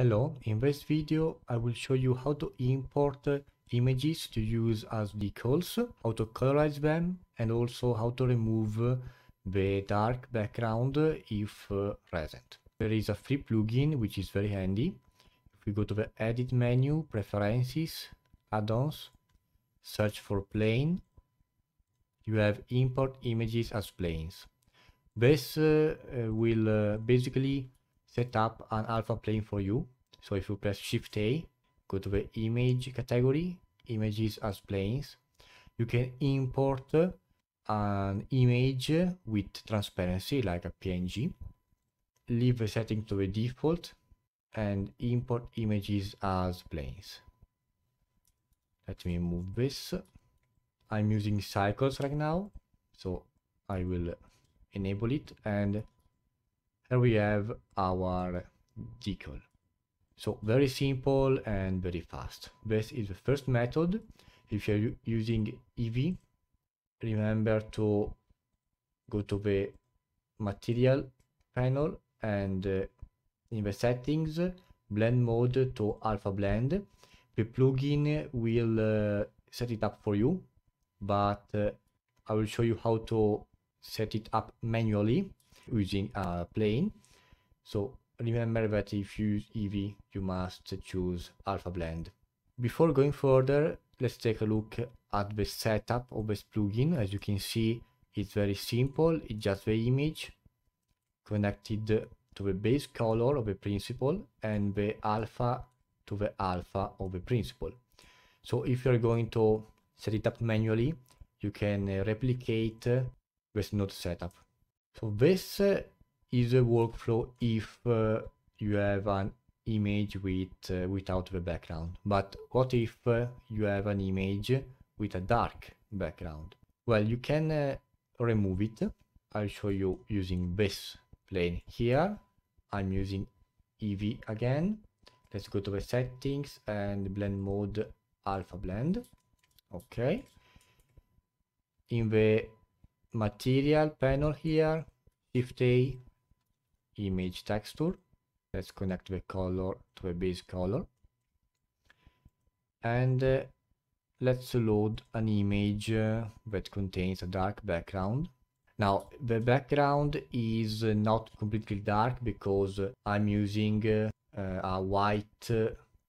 Hello, in this video I will show you how to import images to use as decals, how to colorize them and also how to remove the dark background if present. There is a free plugin which is very handy. If we go to the edit menu, preferences, add-ons, search for plane, you have import images as planes. This uh, uh, will uh, basically set up an alpha plane for you. So if you press Shift A, go to the image category, images as planes, you can import an image with transparency like a PNG. Leave the setting to the default and import images as planes. Let me move this. I'm using cycles right now, so I will enable it and here we have our decal. So very simple and very fast. This is the first method. If you're using Eevee, remember to go to the material panel and uh, in the settings, blend mode to alpha blend. The plugin will uh, set it up for you, but uh, I will show you how to set it up manually using a plane. So remember that if you use Eevee, you must choose Alpha Blend. Before going further, let's take a look at the setup of this plugin. As you can see, it's very simple. It's just the image connected to the base color of the principle and the alpha to the alpha of the principle. So if you're going to set it up manually, you can uh, replicate uh, this node setup. So this uh, is a workflow if uh, you have an image with uh, without the background. But what if uh, you have an image with a dark background? Well, you can uh, remove it. I'll show you using this plane here. I'm using Eevee again. Let's go to the settings and blend mode alpha blend. Okay. In the material panel here shift a image texture. Let's connect the color to a base color. And uh, let's load an image uh, that contains a dark background. Now the background is uh, not completely dark because i'm using uh, a white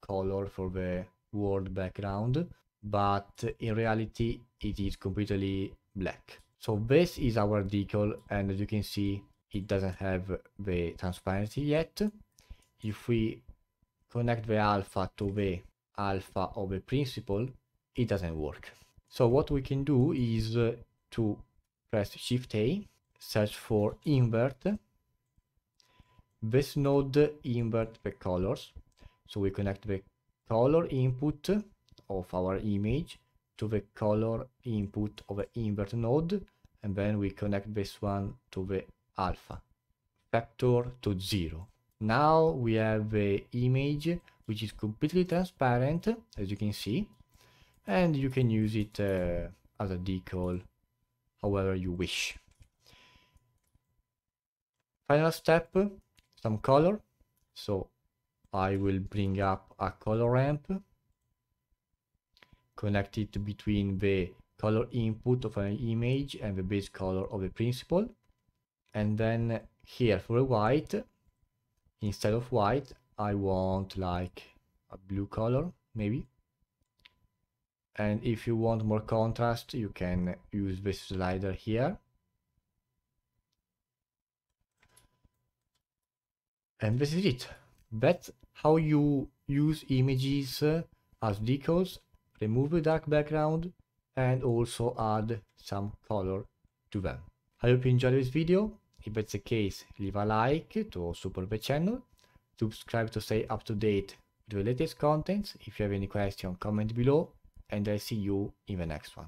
color for the world background but in reality it is completely black so this is our decal and as you can see, it doesn't have the transparency yet. If we connect the alpha to the alpha of the principle, it doesn't work. So what we can do is uh, to press Shift A, search for invert. This node invert the colors. So we connect the color input of our image to the color input of the invert node and then we connect this one to the alpha. Factor to zero. Now we have the image which is completely transparent as you can see and you can use it uh, as a decal however you wish. Final step some color. So I will bring up a color ramp. Connect it between the color input of an image and the base color of the principle. And then here for a white instead of white I want like a blue color maybe. And if you want more contrast you can use this slider here. And this is it. That's how you use images uh, as decals remove the dark background and also add some color to them. I hope you enjoyed this video. If that's the case, leave a like to support the channel, subscribe to stay up to date with the latest contents. If you have any question, comment below, and I'll see you in the next one.